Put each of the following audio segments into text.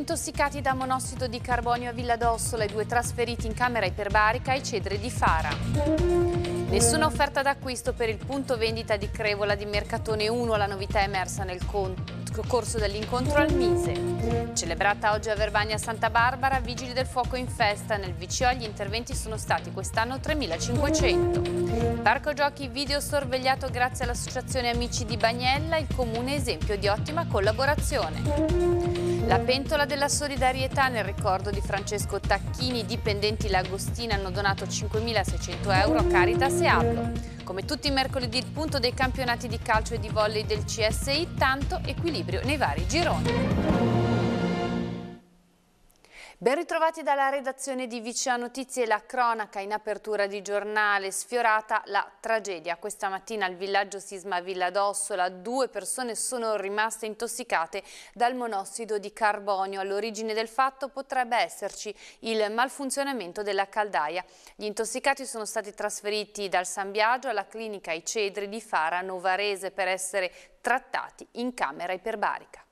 intossicati da monossido di carbonio a Villa d'Ossola e due trasferiti in camera iperbarica ai cedri di Fara. Nessuna offerta d'acquisto per il punto vendita di Crevola di Mercatone 1, la novità emersa nel corso dell'incontro al Mise. Celebrata oggi a Verbania Santa Barbara, vigili del fuoco in festa. Nel VCO gli interventi sono stati quest'anno 3.500. Parco giochi video sorvegliato grazie all'associazione Amici di Bagnella, il comune esempio di ottima collaborazione. La pentola della solidarietà nel ricordo di Francesco Tacchini, dipendenti Lagostina hanno donato 5.600 euro a Caritas e Allo. Come tutti i mercoledì il punto dei campionati di calcio e di volley del CSI, tanto equilibrio nei vari gironi. Ben ritrovati dalla redazione di VCA Notizie, la cronaca in apertura di giornale, sfiorata la tragedia. Questa mattina al villaggio Sisma Villa d'Ossola due persone sono rimaste intossicate dal monossido di carbonio. All'origine del fatto potrebbe esserci il malfunzionamento della caldaia. Gli intossicati sono stati trasferiti dal San Biagio alla clinica I Cedri di Fara Novarese per essere trattati in camera iperbarica.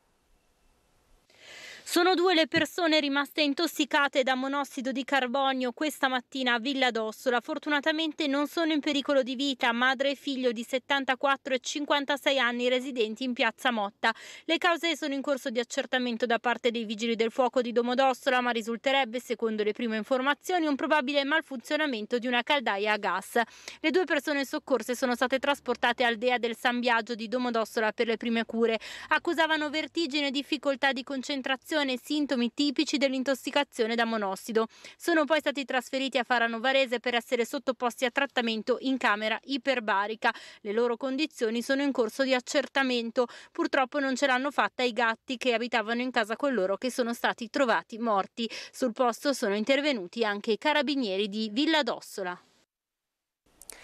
Sono due le persone rimaste intossicate da monossido di carbonio questa mattina a Villa d'Ossola. Fortunatamente non sono in pericolo di vita, madre e figlio di 74 e 56 anni residenti in piazza Motta. Le cause sono in corso di accertamento da parte dei vigili del fuoco di Domodossola, ma risulterebbe, secondo le prime informazioni, un probabile malfunzionamento di una caldaia a gas. Le due persone soccorse sono state trasportate al Dea del San Biagio di Domodossola per le prime cure. Accusavano vertigine e difficoltà di concentrazione e sintomi tipici dell'intossicazione da monossido. Sono poi stati trasferiti a Farano Varese per essere sottoposti a trattamento in camera iperbarica. Le loro condizioni sono in corso di accertamento. Purtroppo non ce l'hanno fatta i gatti che abitavano in casa con loro che sono stati trovati morti. Sul posto sono intervenuti anche i carabinieri di Villa d'Ossola.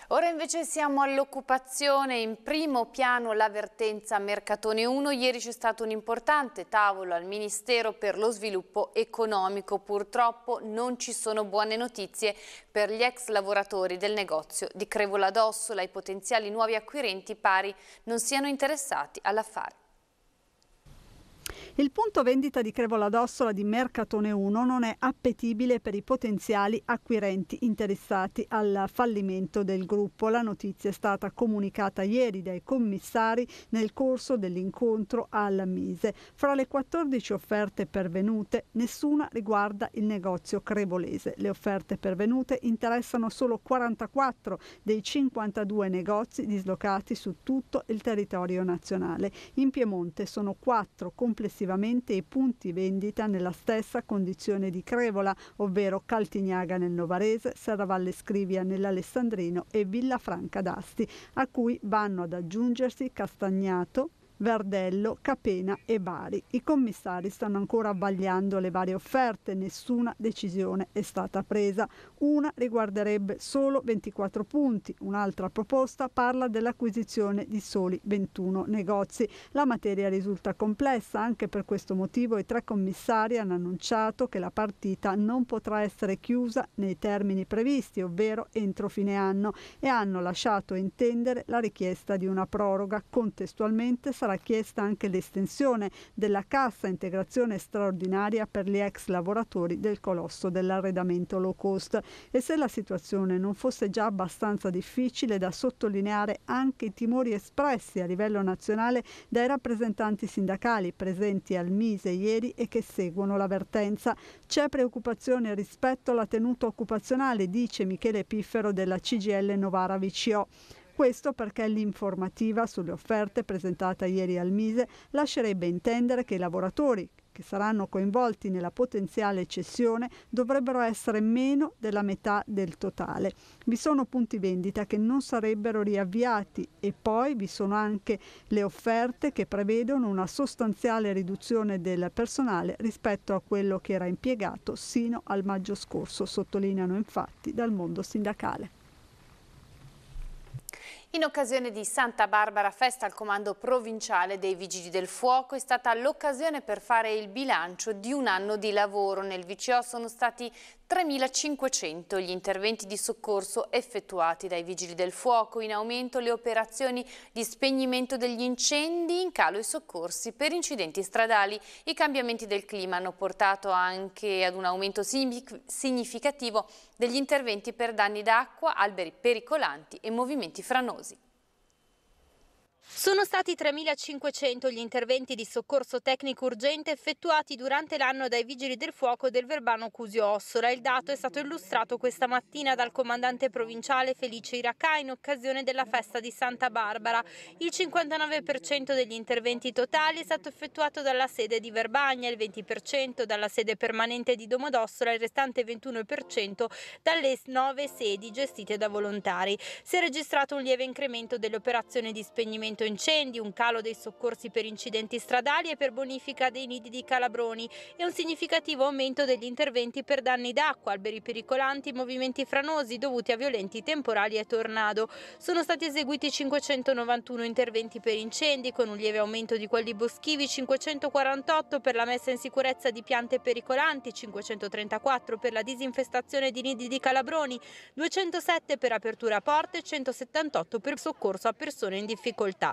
Ora invece siamo all'occupazione, in primo piano l'avvertenza Mercatone 1, ieri c'è stato un importante tavolo al Ministero per lo sviluppo economico, purtroppo non ci sono buone notizie per gli ex lavoratori del negozio di Crevola d'Ossola, i potenziali nuovi acquirenti pari non siano interessati all'affare. Il punto vendita di Crevola d'Ossola di Mercatone 1 non è appetibile per i potenziali acquirenti interessati al fallimento del gruppo. La notizia è stata comunicata ieri dai commissari nel corso dell'incontro al Mise. Fra le 14 offerte pervenute, nessuna riguarda il negozio crevolese. Le offerte pervenute interessano solo 44 dei 52 negozi dislocati su tutto il territorio nazionale. In Piemonte sono 4 complessivamente complessivamente i punti vendita nella stessa condizione di Crevola, ovvero Caltignaga nel Novarese, Serravalle Scrivia nell'Alessandrino e Villafranca d'Asti, a cui vanno ad aggiungersi Castagnato, Verdello, Capena e Bari. I commissari stanno ancora vagliando le varie offerte, nessuna decisione è stata presa. Una riguarderebbe solo 24 punti, un'altra proposta parla dell'acquisizione di soli 21 negozi. La materia risulta complessa, anche per questo motivo i tre commissari hanno annunciato che la partita non potrà essere chiusa nei termini previsti, ovvero entro fine anno, e hanno lasciato intendere la richiesta di una proroga. Contestualmente sarà chiesta anche l'estensione della cassa integrazione straordinaria per gli ex lavoratori del colosso dell'arredamento low cost e se la situazione non fosse già abbastanza difficile da sottolineare anche i timori espressi a livello nazionale dai rappresentanti sindacali presenti al Mise ieri e che seguono l'avvertenza. C'è preoccupazione rispetto alla tenuta occupazionale, dice Michele Piffero della CGL Novara VCO. Questo perché l'informativa sulle offerte presentata ieri al Mise lascerebbe intendere che i lavoratori che saranno coinvolti nella potenziale cessione dovrebbero essere meno della metà del totale. Vi sono punti vendita che non sarebbero riavviati e poi vi sono anche le offerte che prevedono una sostanziale riduzione del personale rispetto a quello che era impiegato sino al maggio scorso, sottolineano infatti dal mondo sindacale. In occasione di Santa Barbara Festa al Comando Provinciale dei Vigili del Fuoco è stata l'occasione per fare il bilancio di un anno di lavoro. Nel VCO sono stati 3.500 gli interventi di soccorso effettuati dai Vigili del Fuoco, in aumento le operazioni di spegnimento degli incendi, in calo i soccorsi per incidenti stradali. I cambiamenti del clima hanno portato anche ad un aumento significativo degli interventi per danni d'acqua, alberi pericolanti e movimenti franosi. Sono stati 3.500 gli interventi di soccorso tecnico urgente effettuati durante l'anno dai Vigili del Fuoco del Verbano Cusio Ossola. Il dato è stato illustrato questa mattina dal comandante provinciale Felice Iracà in occasione della festa di Santa Barbara. Il 59% degli interventi totali è stato effettuato dalla sede di Verbagna, il 20% dalla sede permanente di Domodossola e il restante 21% dalle nove sedi gestite da volontari. Si è registrato un lieve incremento delle operazioni di spegnimento incendi, un calo dei soccorsi per incidenti stradali e per bonifica dei nidi di calabroni e un significativo aumento degli interventi per danni d'acqua, alberi pericolanti, movimenti franosi dovuti a violenti temporali e tornado. Sono stati eseguiti 591 interventi per incendi con un lieve aumento di quelli boschivi, 548 per la messa in sicurezza di piante pericolanti, 534 per la disinfestazione di nidi di calabroni, 207 per apertura porte e 178 per soccorso a persone in difficoltà.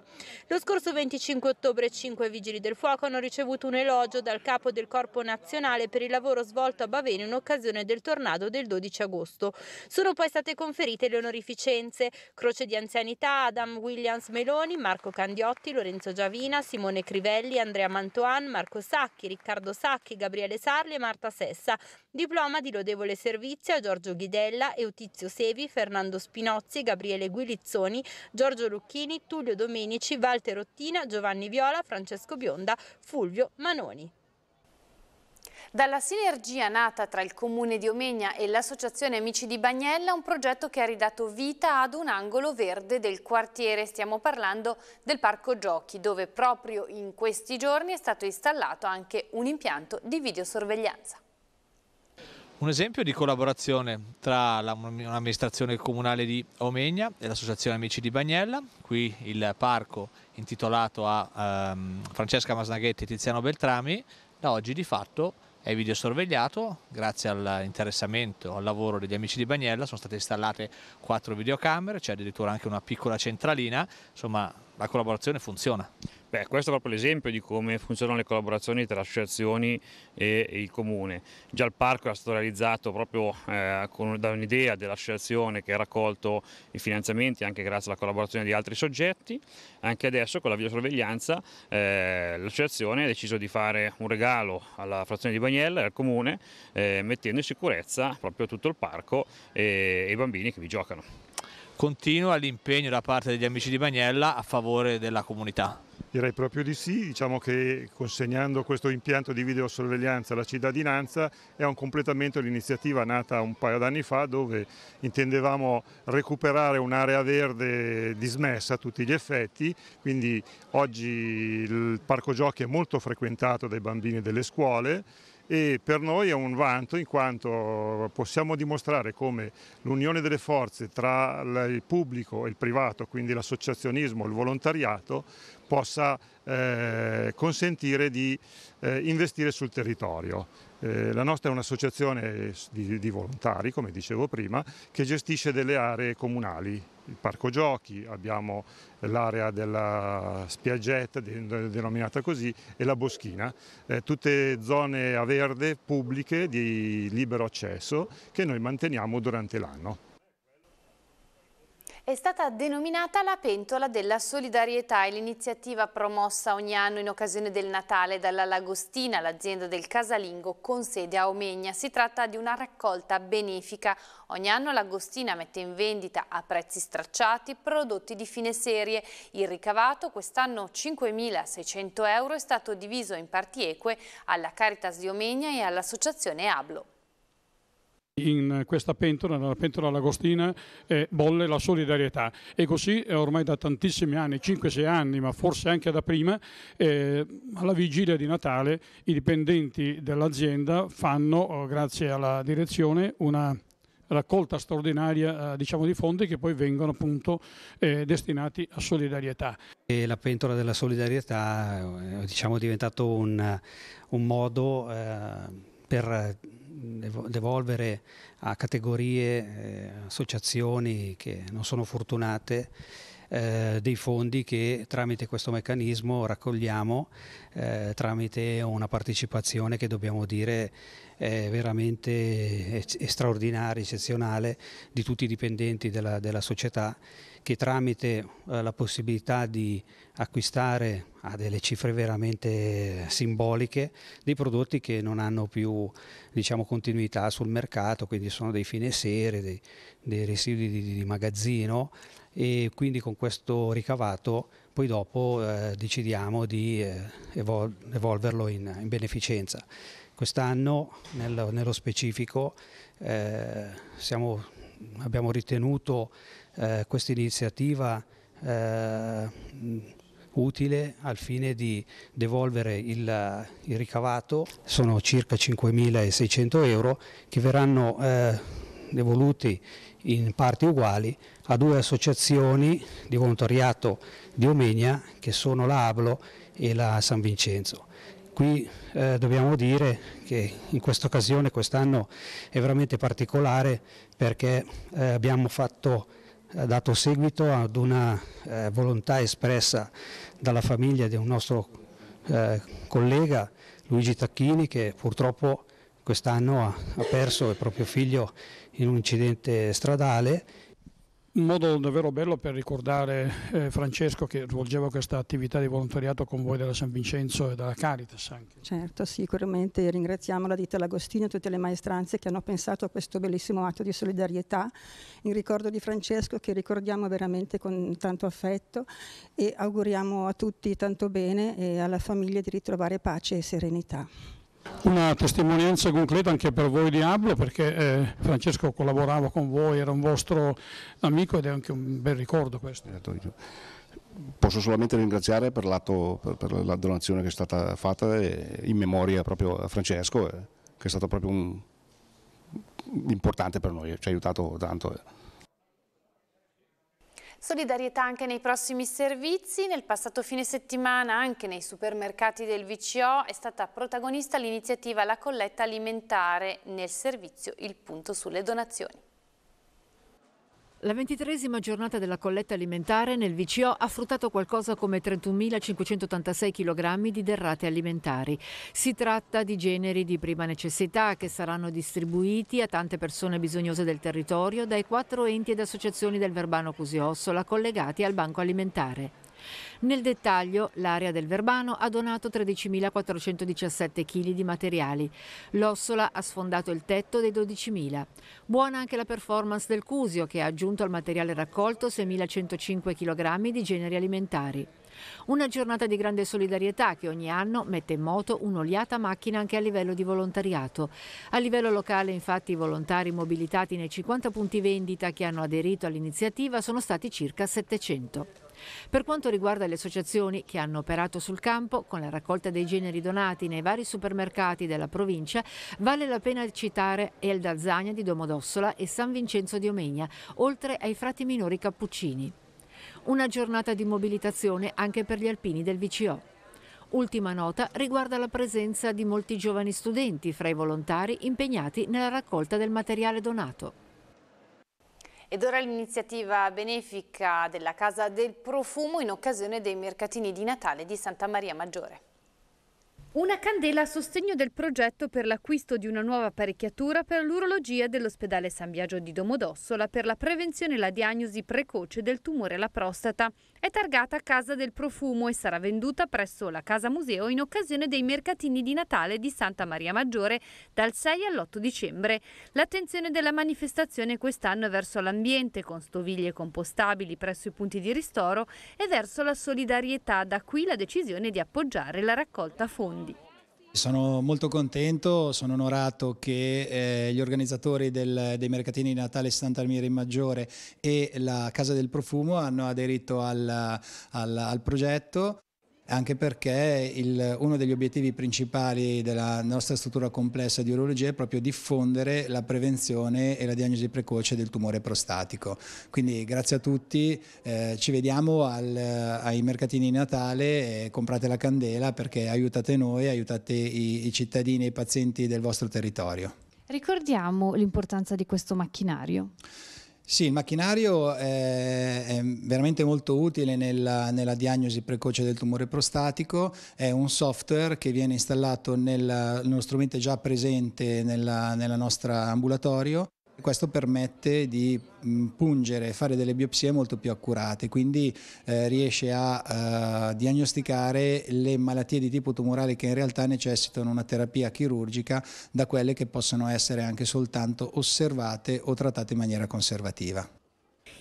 Lo scorso 25 ottobre cinque vigili del fuoco hanno ricevuto un elogio dal capo del Corpo Nazionale per il lavoro svolto a Baveno in occasione del tornado del 12 agosto. Sono poi state conferite le onorificenze Croce di Anzianità Adam Williams Meloni, Marco Candiotti, Lorenzo Giavina, Simone Crivelli, Andrea Mantoan, Marco Sacchi, Riccardo Sacchi, Gabriele Sarli e Marta Sessa. Diploma di lodevole servizio a Giorgio Ghidella, Eutizio Sevi, Fernando Spinozzi, Gabriele Guilizzoni, Giorgio Lucchini, Tullio Domenici Domenici, Walter Rottina, Giovanni Viola, Francesco Bionda, Fulvio Manoni. Dalla sinergia nata tra il Comune di Omegna e l'Associazione Amici di Bagnella, un progetto che ha ridato vita ad un angolo verde del quartiere. Stiamo parlando del Parco Giochi, dove proprio in questi giorni è stato installato anche un impianto di videosorveglianza. Un esempio di collaborazione tra l'amministrazione comunale di Omegna e l'associazione Amici di Bagnella, qui il parco intitolato a um, Francesca Masnaghetti e Tiziano Beltrami, da oggi di fatto è videosorvegliato, grazie all'interessamento, al lavoro degli amici di Bagnella sono state installate quattro videocamere, c'è addirittura anche una piccola centralina, insomma la collaborazione funziona. Beh, questo è proprio l'esempio di come funzionano le collaborazioni tra associazioni e il comune. Già il parco era stato realizzato proprio eh, con, da un'idea dell'associazione che ha raccolto i finanziamenti anche grazie alla collaborazione di altri soggetti. Anche adesso con la videosorveglianza eh, l'associazione ha deciso di fare un regalo alla frazione di Bagnella e al comune eh, mettendo in sicurezza proprio tutto il parco e, e i bambini che vi giocano. Continua l'impegno da parte degli amici di Bagnella a favore della comunità. Direi proprio di sì, diciamo che consegnando questo impianto di videosorveglianza alla cittadinanza è un completamento dell'iniziativa nata un paio d'anni fa dove intendevamo recuperare un'area verde dismessa a tutti gli effetti, quindi oggi il parco giochi è molto frequentato dai bambini delle scuole e per noi è un vanto in quanto possiamo dimostrare come l'unione delle forze tra il pubblico e il privato, quindi l'associazionismo, il volontariato, possa eh, consentire di eh, investire sul territorio. Eh, la nostra è un'associazione di, di, volontari, come dicevo prima, che gestisce delle aree comunali, il parco giochi, abbiamo l'area della spiaggetta, denominata così, e la boschina, eh, tutte zone a verde pubbliche di libero accesso che noi manteniamo durante l'anno è stata denominata la Pentola della Solidarietà e l'iniziativa promossa ogni anno in occasione del Natale dalla Lagostina, l'azienda del casalingo con sede a Omegna. Si tratta di una raccolta benefica. Ogni anno l'Agostina mette in vendita a prezzi stracciati prodotti di fine serie. Il ricavato, quest'anno 5.600 euro, è stato diviso in parti eque alla Caritas di Omegna e all'associazione Ablo in questa pentola, nella pentola Lagostina, eh, bolle la solidarietà e così eh, ormai da tantissimi anni, 5-6 anni, ma forse anche da prima, eh, alla vigilia di Natale i dipendenti dell'azienda fanno, oh, grazie alla direzione, una raccolta straordinaria eh, diciamo, di fondi che poi vengono appunto eh, destinati a solidarietà. E la pentola della solidarietà è diciamo, diventato un, un modo eh, per devolvere a categorie, eh, associazioni che non sono fortunate eh, dei fondi che tramite questo meccanismo raccogliamo eh, tramite una partecipazione che dobbiamo dire è veramente straordinaria, eccezionale di tutti i dipendenti della, della società che tramite eh, la possibilità di acquistare a delle cifre veramente simboliche dei prodotti che non hanno più diciamo, continuità sul mercato, quindi sono dei fine serie, dei, dei residui di, di, magazzino e quindi con questo ricavato poi dopo eh, decidiamo di eh, evol evolverlo in, in, beneficenza. Quest'anno nel, nello specifico eh, siamo, abbiamo ritenuto eh, questa iniziativa eh, utile al fine di devolvere il, il ricavato, sono circa 5.600 euro che verranno eh, devoluti in parti uguali a due associazioni di volontariato di Omegna che sono la ABLO e la San Vincenzo. Qui eh, dobbiamo dire che in questa occasione quest'anno è veramente particolare perché eh, abbiamo fatto ha dato seguito ad una eh, volontà espressa dalla famiglia di un nostro eh, collega Luigi Tacchini che purtroppo quest'anno ha, ha perso il proprio figlio in un incidente stradale un modo davvero bello per ricordare eh, Francesco che svolgeva questa attività di volontariato con voi della San Vincenzo e della Caritas anche. Certo, sicuramente ringraziamo la ditta Lagostino e tutte le maestranze che hanno pensato a questo bellissimo atto di solidarietà in ricordo di Francesco che ricordiamo veramente con tanto affetto e auguriamo a tutti tanto bene e alla famiglia di ritrovare pace e serenità. Una testimonianza concreta anche per voi di Ablo perché eh, Francesco collaborava con voi, era un vostro amico ed è anche un bel ricordo questo. Certo, posso solamente ringraziare per, per, per, la donazione che è stata fatta in memoria proprio a Francesco, eh, che è stato proprio un, importante per noi, ci ha aiutato tanto. Solidarietà anche nei prossimi servizi. Nel passato fine settimana anche nei supermercati del VCO è stata protagonista l'iniziativa La colletta alimentare nel servizio Il punto sulle donazioni. La ventitresima giornata della colletta alimentare nel VCO ha fruttato qualcosa come 31.586 kg di derrate alimentari. Si tratta di generi di prima necessità che saranno distribuiti a tante persone bisognose del territorio dai quattro enti ed associazioni del Verbano Cusiossola collegati al banco alimentare. Nel dettaglio, l'area del Verbano ha donato 13.417 kg di materiali. L'Ossola ha sfondato il tetto dei 12.000. Buona anche la performance del Cusio, che ha aggiunto al materiale raccolto 6.105 kg di generi alimentari. Una giornata di grande solidarietà che ogni anno mette in moto un'oliata macchina anche a livello di volontariato. A livello locale infatti i volontari mobilitati nei 50 punti vendita che hanno aderito all'iniziativa sono stati circa 700. Per quanto riguarda le associazioni che hanno operato sul campo con la raccolta dei generi donati nei vari supermercati della provincia, vale la pena citare Elda Zagna di Domodossola e San Vincenzo di Omegna, oltre ai frati minori cappuccini. Una giornata di mobilitazione anche per gli alpini del VCO. Ultima nota riguarda la presenza di molti giovani studenti fra i volontari impegnati nella raccolta del materiale donato. Ed ora l'iniziativa benefica della Casa del Profumo in occasione dei mercatini di Natale di Santa Maria Maggiore. Una candela a sostegno del progetto per l'acquisto di una nuova apparecchiatura per l'urologia dell'ospedale San Biagio di Domodossola per la prevenzione e la diagnosi precoce del tumore alla prostata. È targata Casa del Profumo e sarà venduta presso la Casa Museo in occasione dei mercatini di Natale di Santa Maria Maggiore dal 6 all'8 dicembre. L'attenzione della manifestazione quest'anno è verso l'ambiente con stoviglie compostabili presso i punti di ristoro e verso la solidarietà, da qui la decisione di appoggiare la raccolta fondi. Sono molto contento, sono onorato che eh, gli organizzatori del, dei mercatini di Natale Santa Maria in Maggiore e la Casa del Profumo hanno aderito al, al, al progetto anche perché il, uno degli obiettivi principali della nostra struttura complessa di urologia è proprio diffondere la prevenzione e la diagnosi precoce del tumore prostatico. Quindi grazie a tutti, eh, ci vediamo al, ai mercatini di Natale, eh, comprate la candela perché aiutate noi, aiutate i, i cittadini e i pazienti del vostro territorio. Ricordiamo l'importanza di questo macchinario. Sì, il macchinario è, veramente molto utile nella, nella, diagnosi precoce del tumore prostatico, è un software che viene installato nel, nello strumento già presente nel nostro ambulatorio questo permette di mm, pungere e fare delle biopsie molto più accurate, quindi eh, riesce a eh, diagnosticare le malattie di tipo tumorale che in realtà necessitano una terapia chirurgica da quelle che possono essere anche soltanto osservate o trattate in maniera conservativa.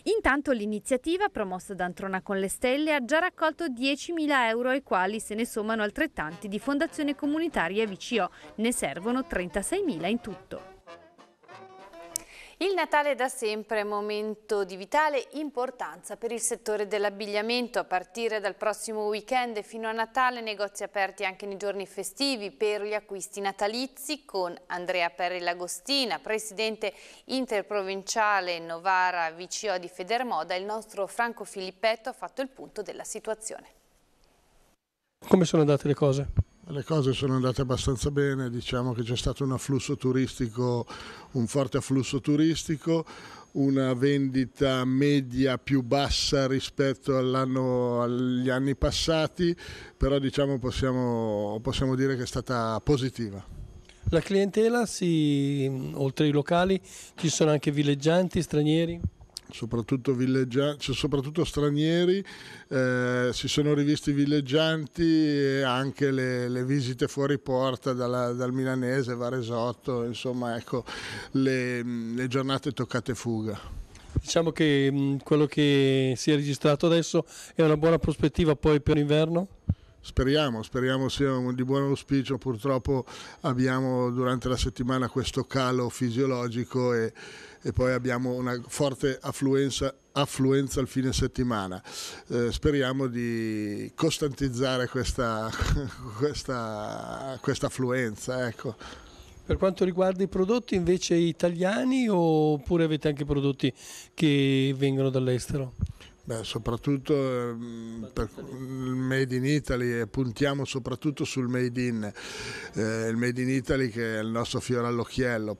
Intanto l'iniziativa promossa da Antrona con le Stelle ha già raccolto 10.000 euro ai quali se ne sommano altrettanti di Fondazione Comunitaria VCO. Ne servono 36.000 in tutto. Il Natale da sempre è momento di vitale importanza per il settore dell'abbigliamento. A partire dal prossimo weekend fino a Natale negozi aperti anche nei giorni festivi per gli acquisti natalizi con Andrea Perri Lagostina, presidente interprovinciale Novara VCO di Federmoda. Il nostro Franco Filippetto ha fatto il punto della situazione. Come sono andate le cose? Le cose sono andate abbastanza bene, diciamo che c'è stato un afflusso turistico, un forte afflusso turistico, una vendita media più bassa rispetto agli anni passati, però diciamo possiamo, possiamo dire che è stata positiva. La clientela, sì, oltre ai locali, ci sono anche villeggianti, stranieri? Soprattutto, villeggianti, soprattutto stranieri, eh, si sono rivisti villeggianti e anche le, le visite fuori porta dalla, dal milanese, Varesotto, insomma ecco le, le giornate toccate fuga. Diciamo che quello che si è registrato adesso è una buona prospettiva poi per l'inverno? Speriamo, speriamo sia di buon auspicio, purtroppo abbiamo durante la settimana questo calo fisiologico e, e poi abbiamo una forte affluenza, affluenza al fine settimana. Eh, speriamo di costantizzare questa, questa, questa affluenza. Ecco. Per quanto riguarda i prodotti invece italiani oppure avete anche prodotti che vengono dall'estero? Beh, soprattutto ehm, per il Made in Italy e puntiamo soprattutto sul Made in, eh, il Made in Italy che è il nostro fiore all'occhiello.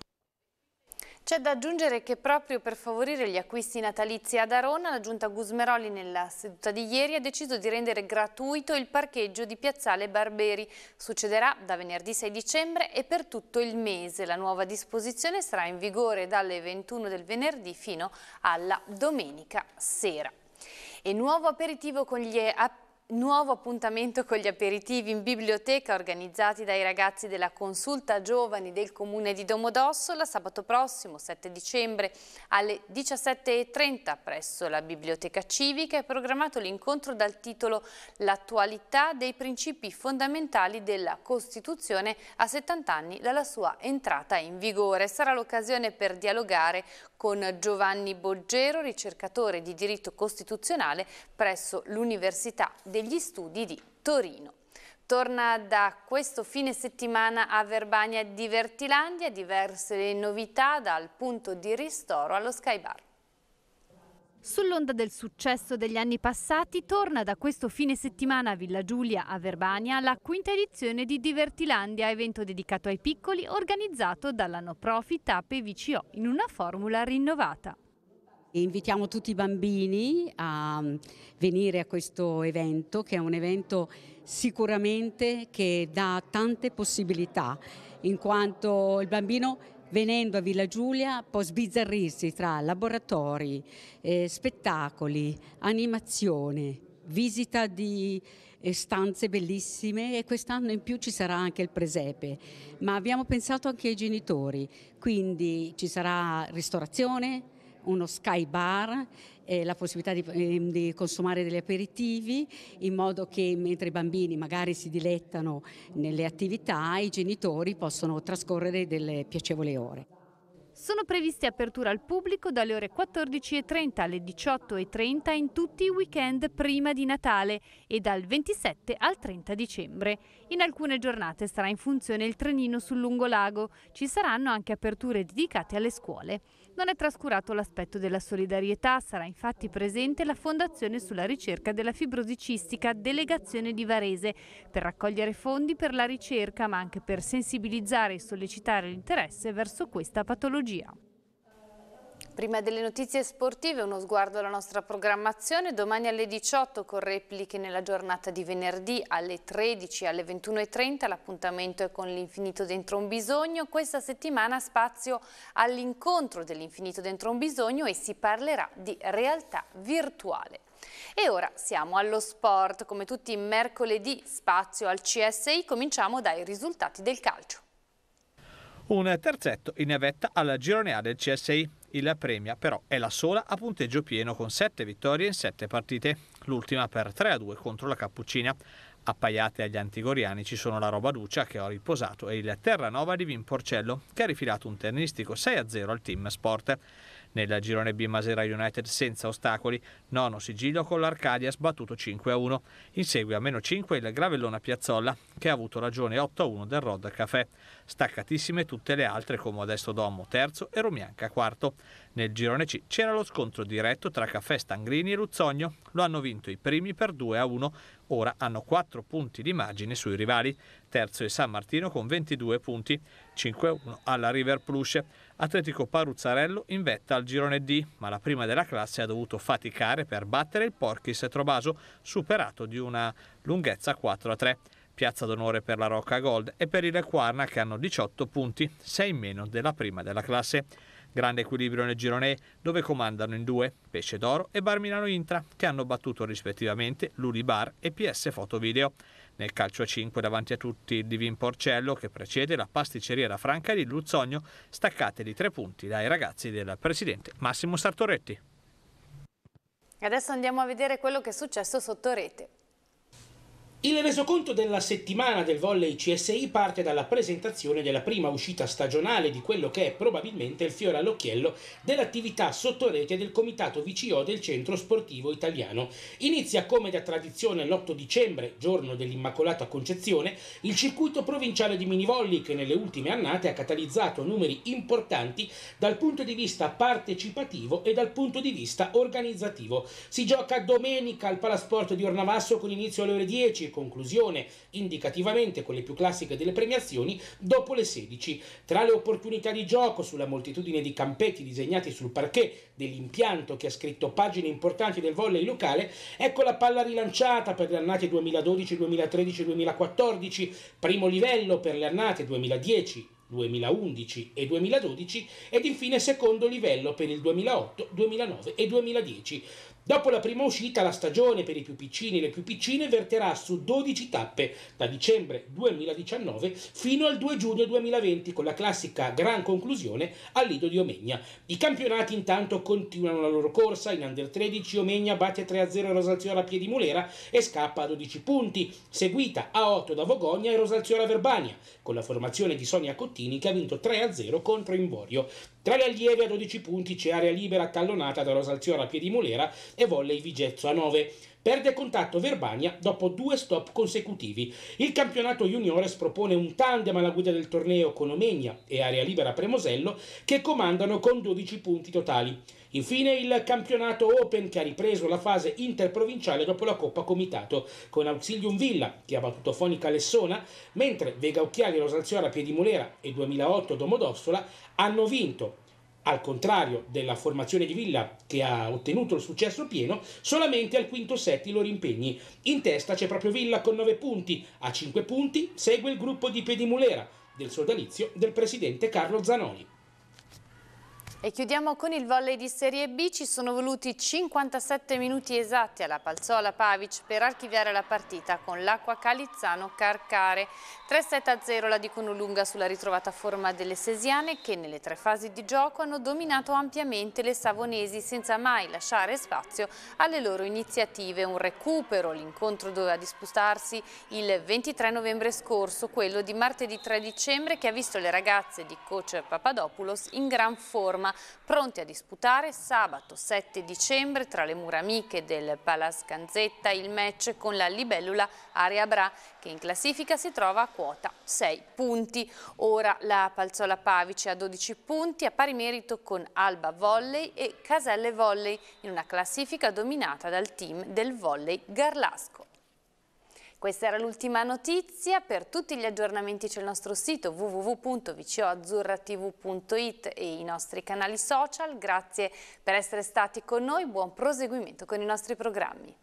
C'è da aggiungere che proprio per favorire gli acquisti natalizi ad Arona, la Giunta Gusmeroli nella seduta di ieri ha deciso di rendere gratuito il parcheggio di Piazzale Barberi. Succederà da venerdì 6 dicembre e per tutto il mese. La nuova disposizione sarà in vigore dalle 21 del venerdì fino alla domenica sera. E nuovo aperitivo con gli Nuovo appuntamento con gli aperitivi in biblioteca organizzati dai ragazzi della Consulta Giovani del Comune di Domodossola sabato prossimo 7 dicembre alle 17.30 presso la Biblioteca Civica è programmato l'incontro dal titolo L'attualità dei principi fondamentali della Costituzione a 70 anni dalla sua entrata in vigore. Sarà l'occasione per dialogare con Giovanni Boggero, ricercatore di diritto costituzionale presso l'Università degli Studi di Torino. Torna da questo fine settimana a Verbania Divertilandia, diverse novità dal punto di ristoro allo Sky Bar. Sull'onda del successo degli anni passati torna da questo fine settimana a Villa Giulia a Verbania la quinta edizione di Divertilandia, evento dedicato ai piccoli organizzato dalla no profit Ape VCO in una formula rinnovata. Invitiamo tutti i bambini a venire a questo evento che è un evento sicuramente che dà tante possibilità in quanto il bambino venendo a Villa Giulia può sbizzarrirsi tra laboratori, eh, spettacoli, animazione, visita di eh, stanze bellissime e quest'anno in più ci sarà anche il presepe, ma abbiamo pensato anche ai genitori, quindi ci sarà ristorazione, uno sky bar, eh, la possibilità di, eh, di, consumare degli aperitivi in modo che mentre i bambini magari si dilettano nelle attività i genitori possono trascorrere delle piacevoli ore. Sono previste aperture al pubblico dalle ore 14.30 alle 18.30 in tutti i weekend prima di Natale e dal 27 al 30 dicembre. In alcune giornate sarà in funzione il trenino sul lungolago. Ci saranno anche aperture dedicate alle scuole. Non è trascurato l'aspetto della solidarietà, sarà infatti presente la Fondazione sulla ricerca della fibrosi cistica Delegazione di Varese per raccogliere fondi per la ricerca ma anche per sensibilizzare e sollecitare l'interesse verso questa patologia. Prima delle notizie sportive uno sguardo alla nostra programmazione, domani alle 18 con repliche nella giornata di venerdì alle 13 alle 21.30 l'appuntamento è con l'infinito dentro un bisogno, questa settimana spazio all'incontro dell'infinito dentro un bisogno e si parlerà di realtà virtuale. E ora siamo allo sport, come tutti i mercoledì spazio al CSI, cominciamo dai risultati del calcio. Un terzetto in vetta alla girone A del CSI. Il Premia però è la sola a punteggio pieno con 7 vittorie in 7 partite, l'ultima per 3-2 contro la Cappuccina. Appaiate agli antigoriani ci sono la Roba Ducia che ho riposato e il Terranova di Vin Porcello che ha rifilato un tennistico 6-0 al team Sport. Nel girone B Masera United senza ostacoli, nono sigillo con l'Arcadia sbattuto 5-1. Insegue a meno 5 il Gravellona Piazzolla che ha avuto ragione 8-1 del Rod Café. Staccatissime tutte le altre con Modesto Domo terzo e Romianca quarto. Nel girone C c'era lo scontro diretto tra Caffè Stangrini e Luzzogno. Lo hanno vinto i primi per 2-1. Ora hanno 4 punti di margine sui rivali. Terzo è San Martino con 22 punti, 5-1 alla River Plush. Atletico Paruzzarello in vetta al girone D, ma la prima della classe ha dovuto faticare per battere il Porchis Trovaso, superato di una lunghezza 4-3. Piazza d'onore per la Rocca Gold e per il Quarna che hanno 18 punti, 6 meno della prima della classe. Grande equilibrio nel girone dove comandano in due Pesce d'Oro e Bar Milano Intra, che hanno battuto rispettivamente Luli Bar e PS Foto Video. Nel calcio a 5 davanti a tutti il Divin Porcello che precede la pasticceria Franca di Luzzogno, staccate di tre punti dai ragazzi del presidente Massimo Sartoretti. Adesso andiamo a vedere quello che è successo sotto rete. Il resoconto della settimana del volley CSI parte dalla presentazione della prima uscita stagionale di quello che è probabilmente il fiore all'occhiello dell'attività sotto rete del comitato VCO del Centro Sportivo Italiano. Inizia come da tradizione l'8 dicembre, giorno dell'Immacolata Concezione, il circuito provinciale di minivolli che nelle ultime annate ha catalizzato numeri importanti dal punto di vista partecipativo e dal punto di vista organizzativo. Si gioca domenica al Palasport di Ornavasso con inizio alle ore 10 conclusione indicativamente con le più classiche delle premiazioni dopo le 16. Tra le opportunità di gioco sulla moltitudine di campetti disegnati sul parquet dell'impianto che ha scritto pagine importanti del volley locale, ecco la palla rilanciata per le annate 2012, 2013 2014, primo livello per le annate 2010 2011 e 2012 ed infine secondo livello per il 2008, 2009 e 2010. Dopo la prima uscita, la stagione per i più piccini e le più piccine verterà su 12 tappe da dicembre 2019 fino al 2 giugno 2020 con la classica gran conclusione al Lido di Omegna. I campionati intanto continuano la loro corsa, in Under 13 Omegna batte 3-0 Rosalziola Piedimulera e scappa a 12 punti, seguita a 8 da Vogogna e Rosalziola Verbania, con la formazione di Sonia Cottini che ha vinto 3-0 contro Invorio. Tra le allievi a 12 punti c'è area libera tallonata da Rosalziola Piedimulera e Volley Vigezzo a 9. Perde contatto Verbania dopo due stop consecutivi. Il campionato juniores propone un tandem alla guida del torneo con Omegna e Area Libera Premosello che comandano con 12 punti totali. Infine il campionato Open che ha ripreso la fase interprovinciale dopo la Coppa Comitato con Auxilium Villa che ha battuto Fonica Lessona, mentre Vega Occhiali, Rosalziora Piedimulera e 2008 Domodossola hanno vinto al contrario della formazione di Villa che ha ottenuto il successo pieno, solamente al quinto set i loro impegni. In testa c'è proprio Villa con 9 punti, a 5 punti segue il gruppo di Pedimulera del sodalizio del presidente Carlo Zanoni. E chiudiamo con il volley di Serie B, ci sono voluti 57 minuti esatti alla Palzola Pavic per archiviare la partita con l'acqua Calizzano-Carcare. 3-7-0 la dicono lunga sulla ritrovata forma delle Sesiane che nelle tre fasi di gioco hanno dominato ampiamente le Savonesi senza mai lasciare spazio alle loro iniziative. Un recupero, l'incontro doveva disputarsi il 23 novembre scorso, quello di martedì 3 dicembre che ha visto le ragazze di coach Papadopoulos in gran forma Pronti a disputare sabato 7 dicembre tra le mura amiche del Palas Ganzetta il match con la libellula Aria Bra che in classifica si trova a quota 6 punti. Ora la Palzola Pavice a 12 punti a pari merito con Alba Volley e Caselle Volley in una classifica dominata dal team del volley Garlasco. Questa era l'ultima notizia, per tutti gli aggiornamenti c'è il nostro sito www.vcoazzurratv.it e i nostri canali social. Grazie per essere stati con noi, buon proseguimento con i nostri programmi.